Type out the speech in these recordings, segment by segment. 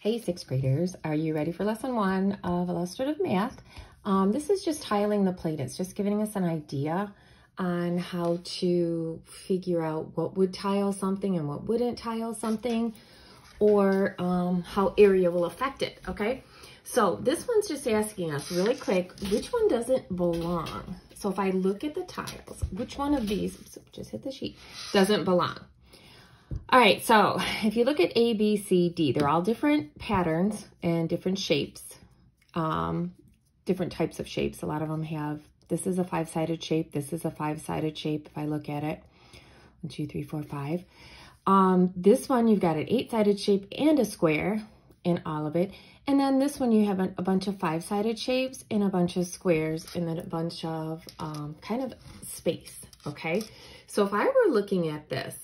Hey, sixth graders, are you ready for lesson one of illustrative math? Um, this is just tiling the plane. It's just giving us an idea on how to figure out what would tile something and what wouldn't tile something or um, how area will affect it, okay? So this one's just asking us really quick, which one doesn't belong? So if I look at the tiles, which one of these, just hit the sheet, doesn't belong? All right, so if you look at A, B, C, D, they're all different patterns and different shapes, um, different types of shapes. A lot of them have, this is a five-sided shape, this is a five-sided shape if I look at it. One, two, three, four, five. Um, this one, you've got an eight-sided shape and a square in all of it. And then this one, you have a, a bunch of five-sided shapes and a bunch of squares and then a bunch of um, kind of space, okay? So if I were looking at this,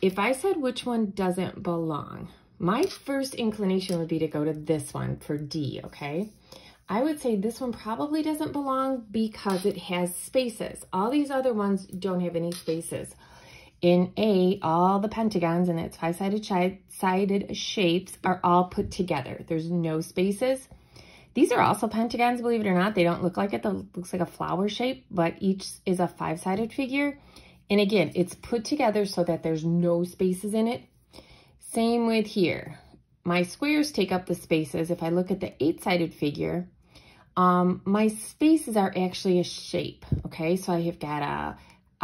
if I said which one doesn't belong, my first inclination would be to go to this one for D, okay? I would say this one probably doesn't belong because it has spaces. All these other ones don't have any spaces. In A, all the pentagons and its five-sided sided shapes are all put together. There's no spaces. These are also pentagons, believe it or not. They don't look like it. It looks like a flower shape, but each is a five-sided figure. And again, it's put together so that there's no spaces in it. Same with here. My squares take up the spaces. If I look at the eight-sided figure, um, my spaces are actually a shape, okay? So I have got a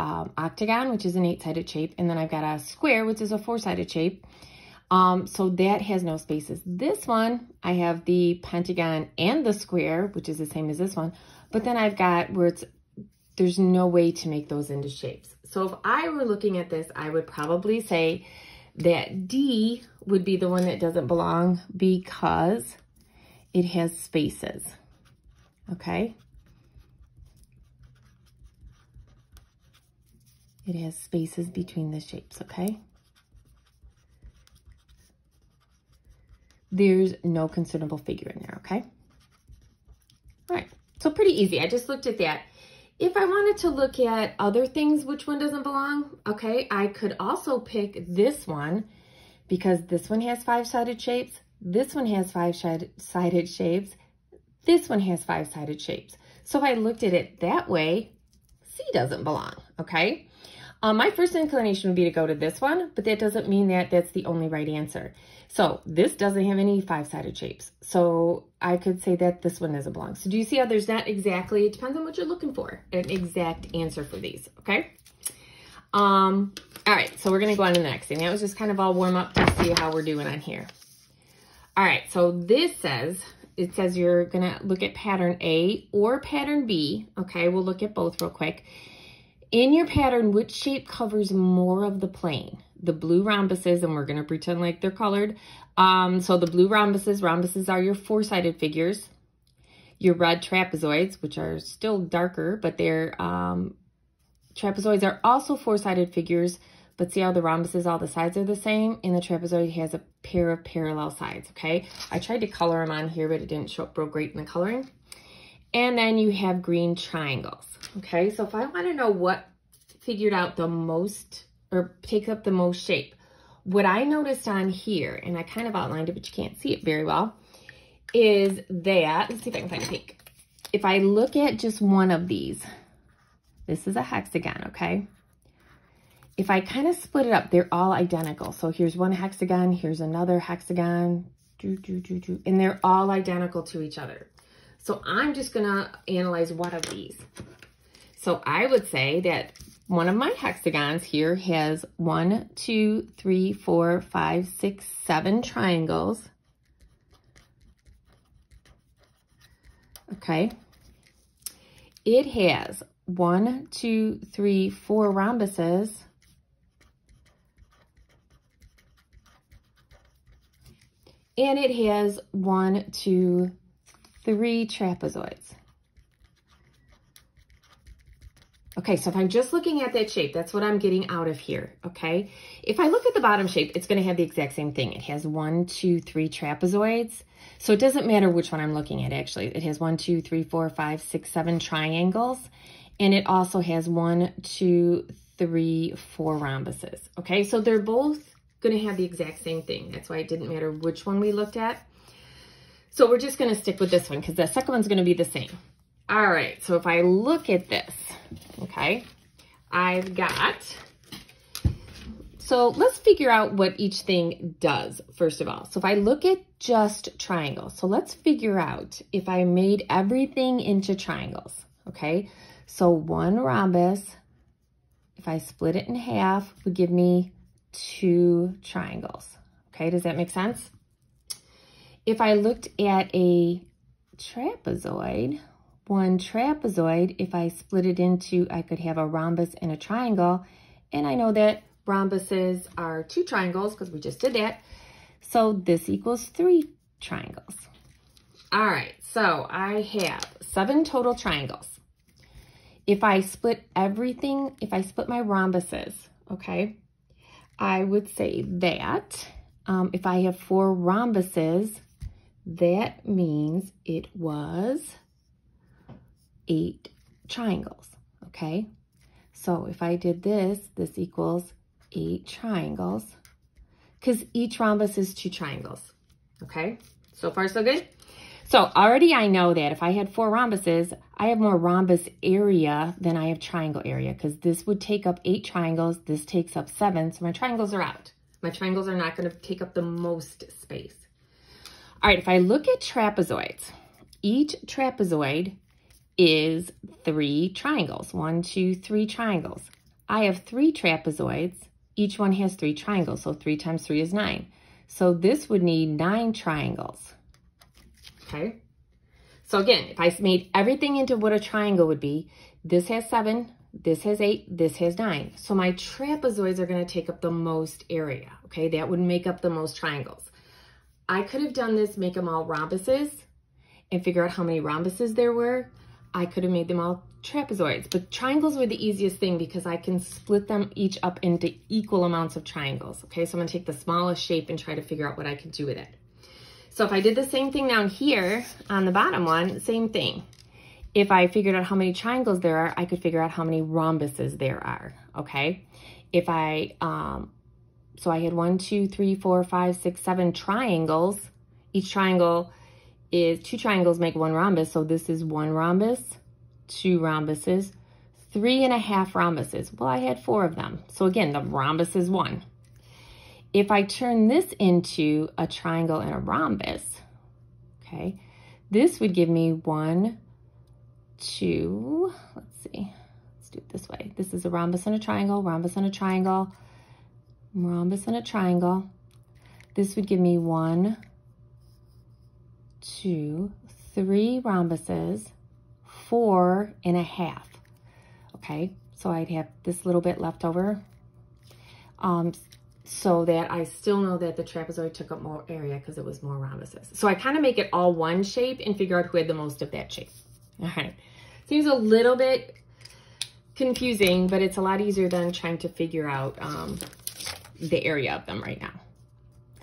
um, octagon, which is an eight-sided shape, and then I've got a square, which is a four-sided shape. Um, so that has no spaces. This one, I have the pentagon and the square, which is the same as this one, but then I've got where it's there's no way to make those into shapes. So if I were looking at this, I would probably say that D would be the one that doesn't belong because it has spaces, okay? It has spaces between the shapes, okay? There's no considerable figure in there, okay? All right, so pretty easy. I just looked at that. If I wanted to look at other things, which one doesn't belong? Okay, I could also pick this one because this one has five-sided shapes. This one has five-sided shapes. This one has five-sided shapes. So if I looked at it that way, C doesn't belong, okay? Um, my first inclination would be to go to this one, but that doesn't mean that that's the only right answer. So this doesn't have any five-sided shapes. So I could say that this one doesn't belong. So do you see how there's not exactly, it depends on what you're looking for, an exact answer for these, okay? Um, all right, so we're gonna go on to the next thing. That was just kind of all warm up to see how we're doing on here. All right, so this says, it says you're gonna look at pattern A or pattern B, okay? We'll look at both real quick. In your pattern, which shape covers more of the plane? The blue rhombuses, and we're going to pretend like they're colored. Um, so the blue rhombuses, rhombuses are your four-sided figures. Your red trapezoids, which are still darker, but they're, um, trapezoids are also four-sided figures, but see how the rhombuses, all the sides are the same, and the trapezoid has a pair of parallel sides, okay? I tried to color them on here, but it didn't show up real great in the coloring. And then you have green triangles. Okay, so if I want to know what figured out the most or takes up the most shape, what I noticed on here, and I kind of outlined it, but you can't see it very well, is that, let's see if I can find a peek. If I look at just one of these, this is a hexagon, okay? If I kind of split it up, they're all identical. So here's one hexagon, here's another hexagon, and they're all identical to each other. So I'm just going to analyze one of these. So I would say that one of my hexagons here has one, two, three, four, five, six, seven triangles. Okay. It has one, two, three, four rhombuses. And it has one, two, three trapezoids. Okay, so if I'm just looking at that shape, that's what I'm getting out of here, okay? If I look at the bottom shape, it's gonna have the exact same thing. It has one, two, three trapezoids. So it doesn't matter which one I'm looking at, actually. It has one, two, three, four, five, six, seven triangles. And it also has one, two, three, four rhombuses, okay? So they're both going to have the exact same thing. That's why it didn't matter which one we looked at. So we're just going to stick with this one because the second one's going to be the same. All right, so if I look at this, okay, I've got, so let's figure out what each thing does, first of all. So if I look at just triangles, so let's figure out if I made everything into triangles, okay? So one rhombus, if I split it in half, would give me two triangles. Okay, does that make sense? If I looked at a trapezoid, one trapezoid, if I split it into, I could have a rhombus and a triangle. And I know that rhombuses are two triangles because we just did that. So this equals three triangles. All right, so I have seven total triangles. If I split everything, if I split my rhombuses, okay, I would say that um, if I have four rhombuses, that means it was eight triangles, okay? So if I did this, this equals eight triangles because each rhombus is two triangles, okay? So far, so good? So already I know that if I had four rhombuses, I have more rhombus area than I have triangle area because this would take up eight triangles. This takes up seven. So my triangles are out. My triangles are not going to take up the most space. All right, if I look at trapezoids, each trapezoid is three triangles. One, two, three triangles. I have three trapezoids. Each one has three triangles. So three times three is nine. So this would need nine triangles okay? So again, if I made everything into what a triangle would be, this has seven, this has eight, this has nine. So my trapezoids are gonna take up the most area, okay? That would make up the most triangles. I could have done this, make them all rhombuses and figure out how many rhombuses there were. I could have made them all trapezoids, but triangles were the easiest thing because I can split them each up into equal amounts of triangles. Okay, so I'm gonna take the smallest shape and try to figure out what I can do with it. So if I did the same thing down here on the bottom one, same thing. If I figured out how many triangles there are, I could figure out how many rhombuses there are, okay? If I, um, so I had one, two, three, four, five, six, seven triangles. Each triangle is, two triangles make one rhombus. So this is one rhombus, two rhombuses, three and a half rhombuses. Well, I had four of them. So again, the rhombus is one. If I turn this into a triangle and a rhombus, okay, this would give me one, two, let's see, let's do it this way. This is a rhombus and a triangle, rhombus and a triangle, rhombus and a triangle. This would give me one, two, three rhombuses, four and a half. Okay, so I'd have this little bit left over. Um, so that I still know that the trapezoid took up more area because it was more rhombuses. So I kind of make it all one shape and figure out who had the most of that shape. All right. Seems a little bit confusing, but it's a lot easier than trying to figure out um, the area of them right now.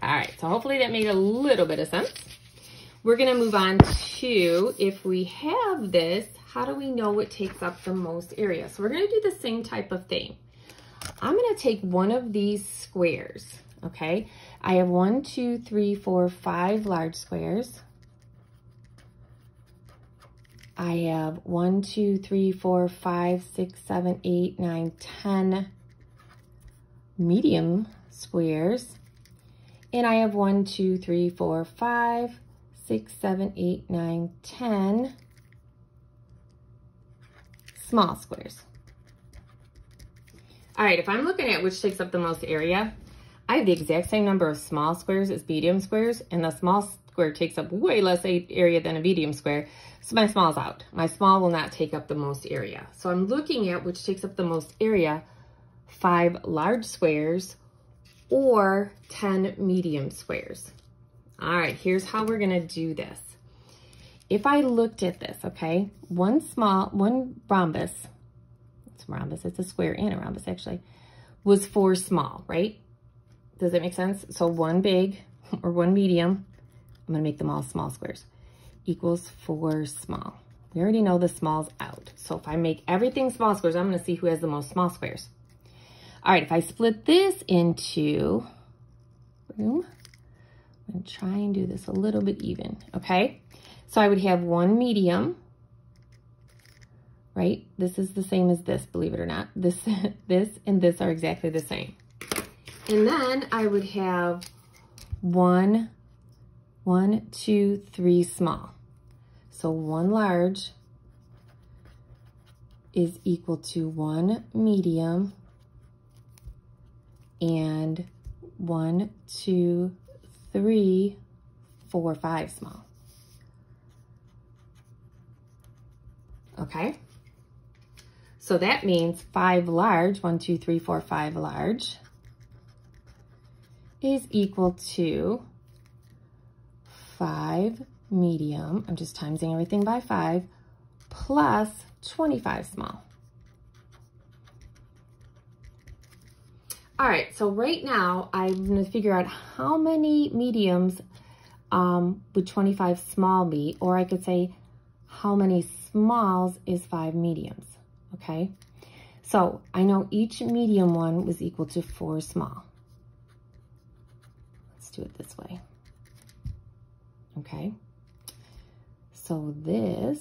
All right, so hopefully that made a little bit of sense. We're gonna move on to, if we have this, how do we know what takes up the most area? So we're gonna do the same type of thing. I'm going to take one of these squares, okay? I have one, two, three, four, five large squares. I have one, two, three, four, five, six, seven, eight, nine, ten medium squares. And I have one, two, three, four, five, six, seven, eight, nine, ten small squares. All right, if I'm looking at which takes up the most area, I have the exact same number of small squares as medium squares, and the small square takes up way less area than a medium square, so my small is out. My small will not take up the most area. So I'm looking at which takes up the most area, five large squares or 10 medium squares. All right, here's how we're gonna do this. If I looked at this, okay, one small, one rhombus, It's rhombus, it's a square and a rhombus actually, was four small, right? Does that make sense? So one big or one medium, I'm gonna make them all small squares, equals four small. We already know the small's out. So if I make everything small squares, I'm gonna see who has the most small squares. All right, if I split this into room. I'm to try and do this a little bit even, okay? So I would have one medium, right? This is the same as this, believe it or not. This, this and this are exactly the same. And then I would have one, one, two, three small. So one large is equal to one medium and one, two, three, four, five small. Okay. So that means five large, one, two, three, four, five large is equal to five medium, I'm just timesing everything by five, plus 25 small. All right, so right now I'm gonna figure out how many mediums um, would 25 small be, or I could say how many smalls is five mediums, okay? So I know each medium one was equal to four small. Let's do it this way, okay? So this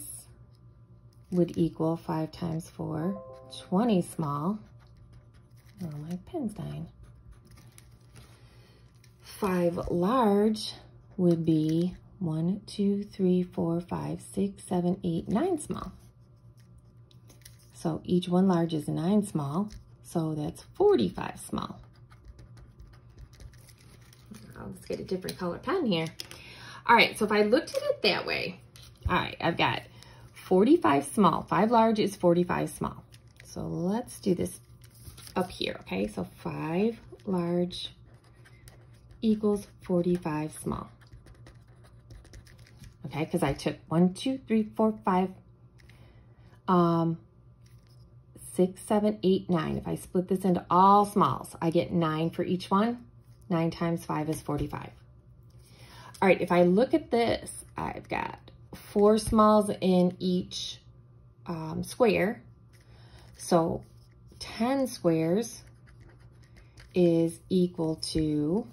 would equal 5 times 4, 20 small. Oh, my pen's dying. 5 large would be 1, 2, 3, 4, 5, 6, 7, 8, 9 small. So each one large is 9 small, so that's 45 small. let's get a different color pen here. All right, so if I looked at it that way, all right, I've got 45 small. 5 large is 45 small. So let's do this up here, okay? So 5 large equals 45 small. Okay, because I took one, two, three, four, five, um, six, seven, eight, nine. If I split this into all smalls, I get 9 for each one. 9 times 5 is 45. All right, if I look at this, I've got four smalls in each um, square. So 10 squares is equal to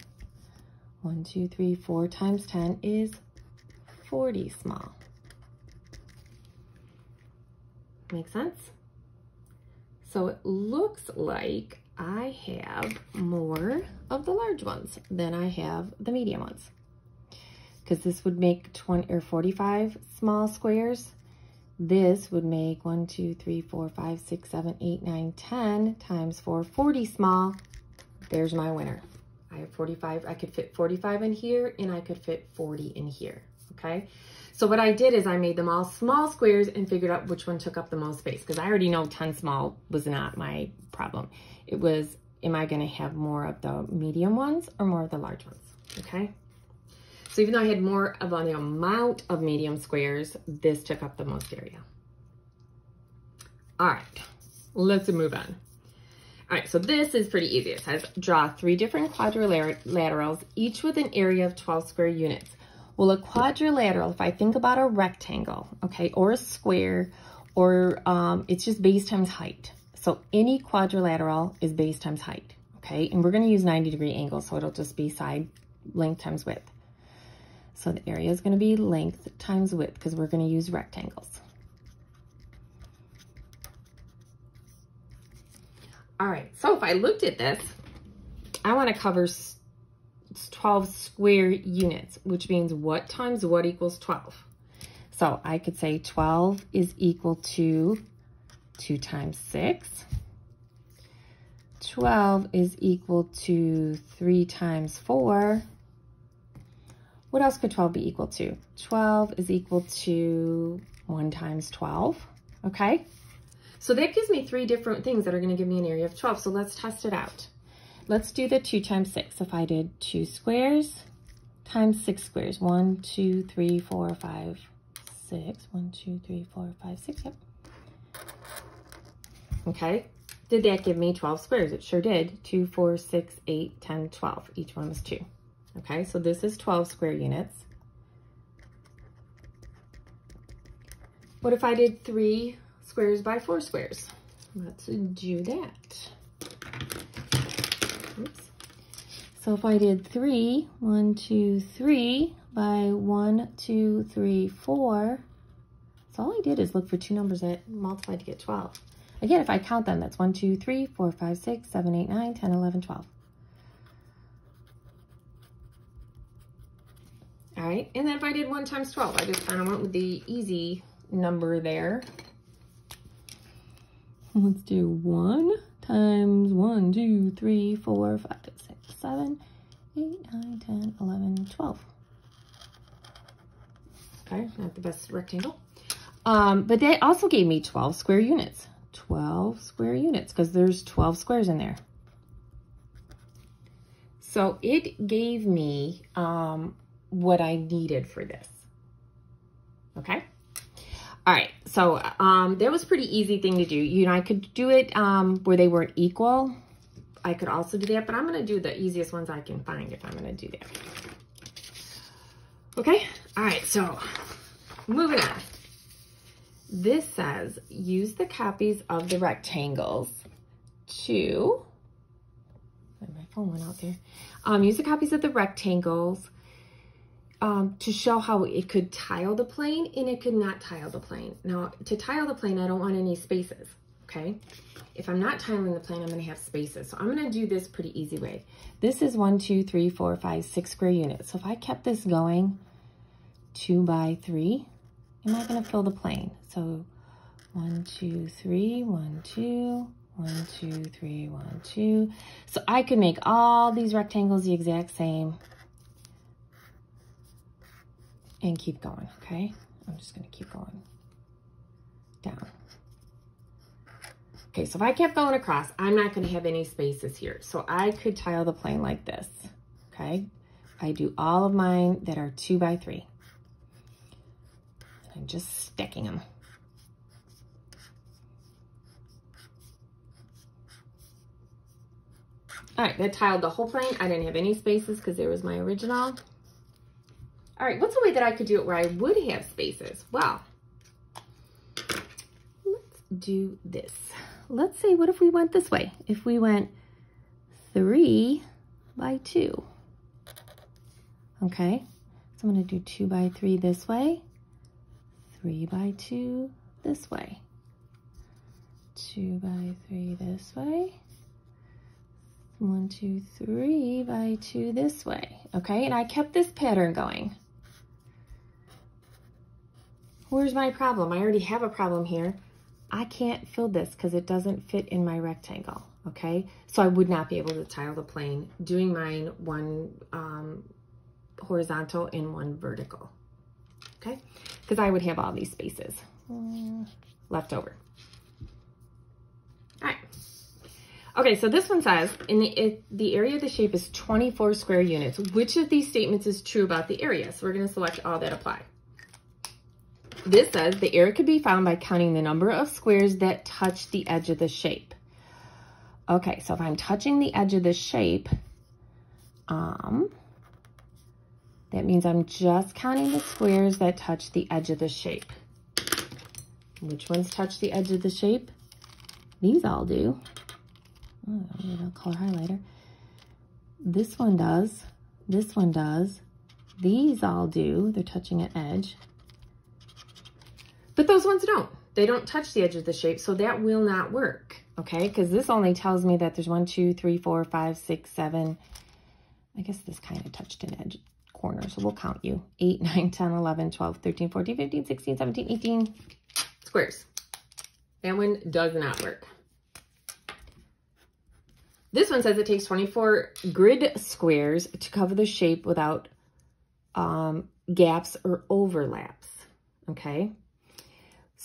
1, 2, 3, 4 times 10 is 40 small. Make sense? So it looks like I have more of the large ones than I have the medium ones because this would make 20 or 45 small squares. This would make 1, 2, 3, 4, 5, 6, 7, 8, 9, 10 times 4, 40 small. There's my winner. I have 45, I could fit 45 in here and I could fit 40 in here, okay? So what I did is I made them all small squares and figured out which one took up the most space because I already know 10 small was not my problem. It was, am I gonna have more of the medium ones or more of the large ones, okay? So even though I had more of an amount of medium squares, this took up the most area. All right, let's move on. All right, so this is pretty easy. It says draw three different quadrilaterals, each with an area of 12 square units. Well, a quadrilateral, if I think about a rectangle, okay, or a square, or um, it's just base times height. So any quadrilateral is base times height, okay? And we're gonna use 90 degree angles, so it'll just be side length times width. So the area is going to be length times width because we're going to use rectangles. All right, so if I looked at this, I want to cover 12 square units, which means what times what equals 12. So I could say 12 is equal to 2 times 6. 12 is equal to 3 times 4. What else could 12 be equal to? 12 is equal to 1 times 12, okay? So that gives me three different things that are going to give me an area of 12. So let's test it out. Let's do the 2 times 6. If I did 2 squares times 6 squares, 1, 2, 3, 4, 5, 6. 1, 2, 3, 4, 5, 6, yep. Okay, did that give me 12 squares? It sure did. 2, 4, 6, 8, 10, 12. Each one was 2. Okay, so this is 12 square units. What if I did three squares by four squares? Let's do that. Oops. So if I did three, one, two, three by one, two, three, four, so all I did is look for two numbers that multiplied to get 12. Again, if I count them, that's 1, 2, 3, 4, 5, 6, 7, 8, 9, 10, 11, 12. All right, and then if I did 1 times 12, I just kind of went with the easy number there. Let's do 1 times 1, 2, 3, 4, 5, 6, 7, 8, 9, 10, 11, 12. Okay, not the best rectangle. Um, but they also gave me 12 square units. 12 square units because there's 12 squares in there. So it gave me um, what I needed for this. Okay. All right. So um, that was pretty easy thing to do. You know, I could do it um, where they weren't equal. I could also do that, but I'm going to do the easiest ones I can find if I'm going to do that. Okay. All right. So moving on. This says, use the copies of the rectangles to, my phone went out there, um, use the copies of the rectangles um, to show how it could tile the plane and it could not tile the plane. Now, to tile the plane, I don't want any spaces, okay? If I'm not tiling the plane, I'm gonna have spaces. So I'm gonna do this pretty easy way. This is one, two, three, four, five, six square units. So if I kept this going, two by three, am I to fill the plane? So one, two, three, one, two, one, two, three, one, two. So I could make all these rectangles the exact same and keep going, okay? I'm just to keep going down. Okay, so if I kept going across, I'm not to have any spaces here. So I could tile the plane like this, okay? I do all of mine that are two by three. I'm just sticking them. All right, that tiled the whole plane. I didn't have any spaces because there was my original. All right, what's a way that I could do it where I would have spaces? Well, let's do this. Let's say, what if we went this way? If we went three by two, okay? So I'm gonna do two by three this way, three by two this way, two by three this way, one, two, three by two this way. Okay, and I kept this pattern going. Where's my problem? I already have a problem here. I can't fill this because it doesn't fit in my rectangle, okay? So I would not be able to tile the plane doing mine one um, horizontal and one vertical okay? Because I would have all these spaces uh, left over. All right. Okay, so this one says, in the, the area of the shape is 24 square units. Which of these statements is true about the area? So we're going to select all that apply. This says the area could be found by counting the number of squares that touch the edge of the shape. Okay, so if I'm touching the edge of the shape, um, that means I'm just counting the squares that touch the edge of the shape. Which ones touch the edge of the shape? These all do. Oh, color highlighter. This one does. This one does. These all do. They're touching an edge. But those ones don't. They don't touch the edge of the shape, so that will not work, okay? Because this only tells me that there's one, two, three, four, five, six, seven. I guess this kind of touched an edge corner. So we'll count you. 8, 9, 10, 11, 12, 13, 14, 15, 16, 17, 18 squares. That one does not work. This one says it takes 24 grid squares to cover the shape without um, gaps or overlaps. Okay.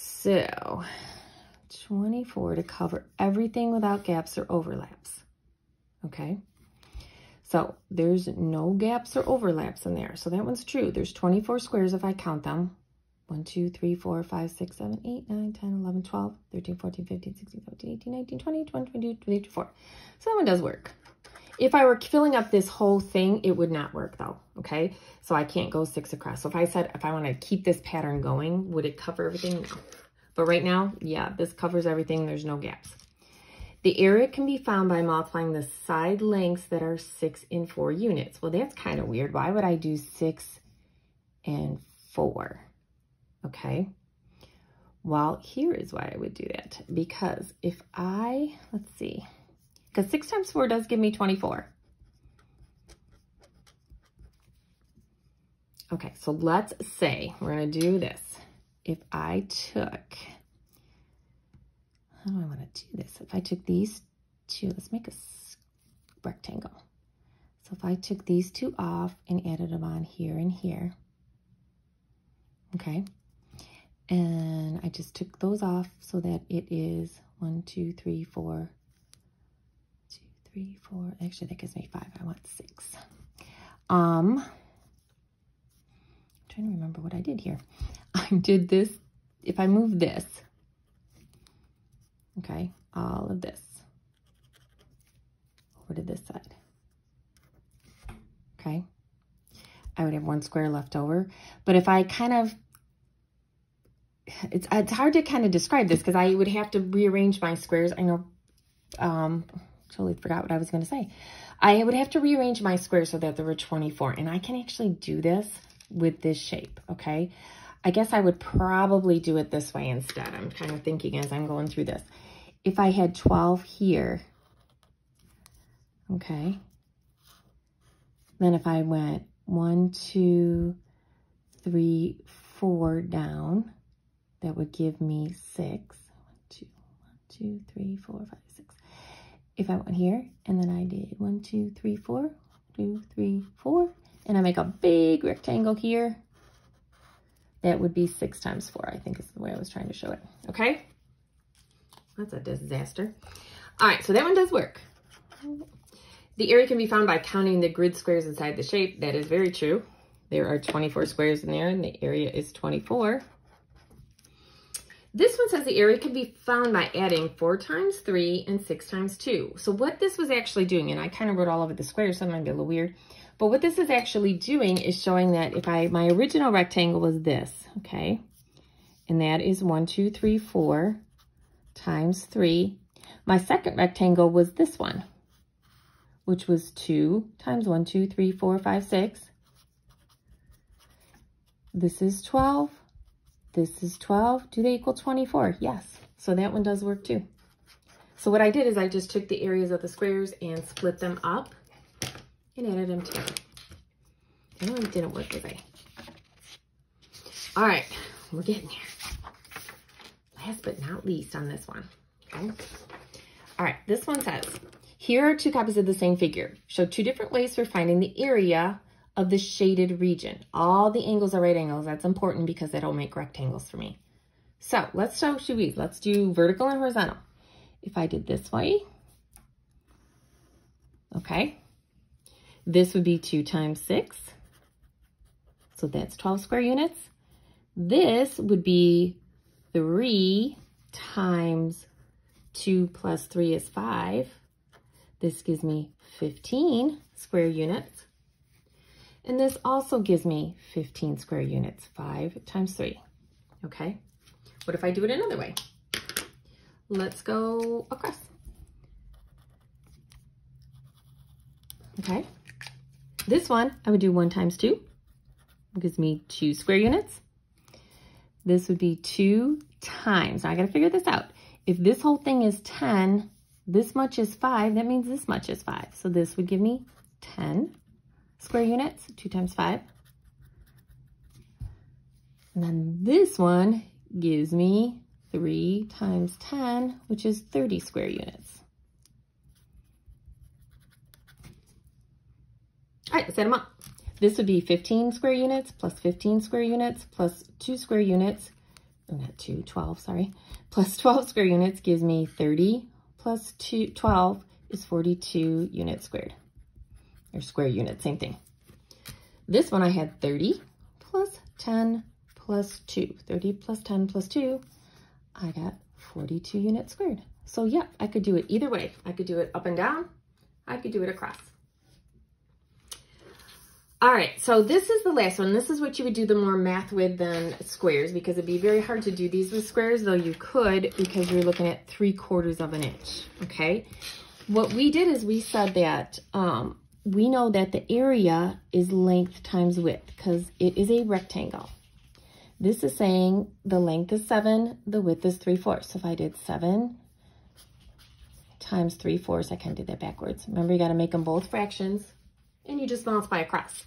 So 24 to cover everything without gaps or overlaps. Okay. So there's no gaps or overlaps in there. So that one's true. There's 24 squares if I count them. 1, 2, 3, 4, 5, 6, 7, 8, 9, 10, 11, 12, 13, 14, 15, 16, 17, 18, 19, 20, 21, 22, 23, 24. So that one does work. If I were filling up this whole thing, it would not work though, okay? So I can't go six across. So if I said, if I want to keep this pattern going, would it cover everything? No. But right now, yeah, this covers everything. There's no gaps. The area can be found by multiplying the side lengths that are six and four units. Well, that's kind of weird. Why would I do six and four? Okay. Well, here is why I would do that. Because if I, let's see, because 6 times 4 does give me 24. Okay, so let's say we're going to do this. If I took, how do I want to do this? If I took these two, let's make a rectangle. So if I took these two off and added them on here and here, okay, and I just took those off so that it is one, two, three, four, three, four. Actually, that gives me five. I want six. Um, I'm trying to remember what I did here. I did this. If I move this, okay, all of this over to this side, okay, I would have one square left over. But if I kind of it's, it's hard to kind of describe this because I would have to rearrange my squares. I know, um, totally forgot what I was going to say. I would have to rearrange my squares so that there were 24. And I can actually do this with this shape, okay? I guess I would probably do it this way instead. I'm kind of thinking as I'm going through this. If I had 12 here, okay, then if I went one, two, three, four down, that would give me six. One, two, one, two, three, four, five, six. If I went here and then I did one, two, three, four, two, three, four, and I make a big rectangle here, that would be six times four, I think is the way I was trying to show it. Okay? That's a disaster. All right, so that one does work. The area can be found by counting the grid squares inside the shape. That is very true. There are 24 squares in there and the area is 24. This one says the area can be found by adding 4 times 3 and 6 times 2. So what this was actually doing, and I kind of wrote all over the squares, so it might be a little weird, but what this is actually doing is showing that if I, my original rectangle was this, okay, and that is 1, 2, 3, 4 times 3. My second rectangle was this one, which was 2 times 1, 2, 3, 4, 5, 6. This is 12 this is 12. Do they equal 24? Yes. So that one does work too. So what I did is I just took the areas of the squares and split them up and added them together. That one didn't work, they? All right, we're getting there. Last but not least on this one, okay? All right, this one says, here are two copies of the same figure. Show two different ways for finding the area of the shaded region. All the angles are right angles. That's important because it'll make rectangles for me. So let's show, we, let's do vertical and horizontal. If I did this way, okay, this would be two times six. So that's 12 square units. This would be three times two plus three is five. This gives me 15 square units. And this also gives me 15 square units, 5 times 3. Okay? What if I do it another way? Let's go across. Okay? This one, I would do 1 times 2. It gives me 2 square units. This would be 2 times. Now, I got to figure this out. If this whole thing is 10, this much is 5, that means this much is 5. So this would give me 10 square units, 2 times 5. And then this one gives me 3 times 10, which is 30 square units. All right, set them up. This would be 15 square units plus 15 square units plus 2 square units, oh, not 2, 12, sorry, plus 12 square units gives me 30 plus two, 12 is 42 units squared or square unit, same thing. This one I had 30 plus 10 plus 2. 30 plus 10 plus 2, I got 42 units squared. So yeah, I could do it either way. I could do it up and down. I could do it across. All right, so this is the last one. This is what you would do the more math with than squares because it'd be very hard to do these with squares, though you could because you're looking at three quarters of an inch, okay? What we did is we said that um, we know that the area is length times width because it is a rectangle. This is saying the length is 7, the width is 3 fourths. So if I did 7 times 3 fourths, I kind of did that backwards. Remember, you got to make them both fractions, and you just multiply across.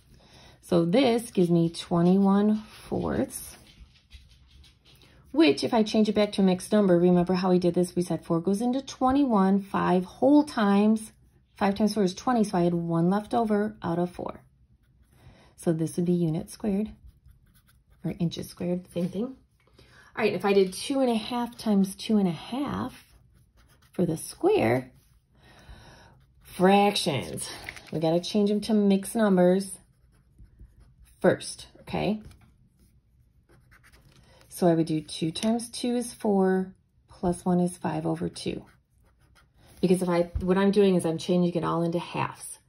So this gives me 21 fourths, which if I change it back to a mixed number, remember how we did this? We said 4 goes into 21, 5 whole times. 5 times 4 is 20, so I had 1 left over out of 4. So this would be units squared, or inches squared, same thing. All right, if I did 2 and a half times 2 and a half for the square, fractions. We got to change them to mixed numbers first, okay? So I would do 2 times 2 is 4, plus 1 is 5 over 2. Because if I, what I'm doing is I'm changing it all into halves.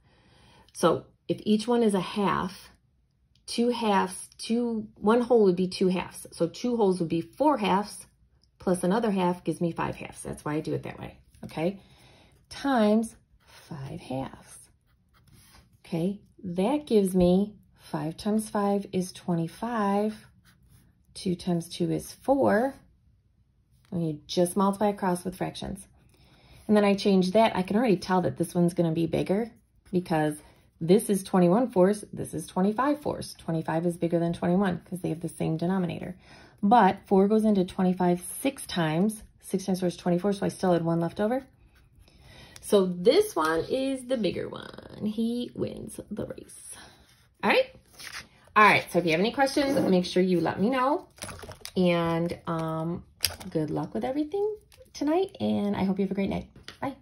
So if each one is a half, two halves, two, one whole would be two halves. So two wholes would be four halves, plus another half gives me five halves. That's why I do it that way, okay? Times five halves. Okay, that gives me 5 times 5 is 25. 2 times 2 is 4. And you just multiply across with fractions. And then I change that. I can already tell that this one's going to be bigger because this is 21 fourths. This is 25 fourths. 25 is bigger than 21 because they have the same denominator. But 4 goes into 25 six times. 6 times 4 is 24, so I still had one left over. So this one is the bigger one. He wins the race. All right. All right. So if you have any questions, make sure you let me know. And um, good luck with everything tonight. And I hope you have a great night. Bye.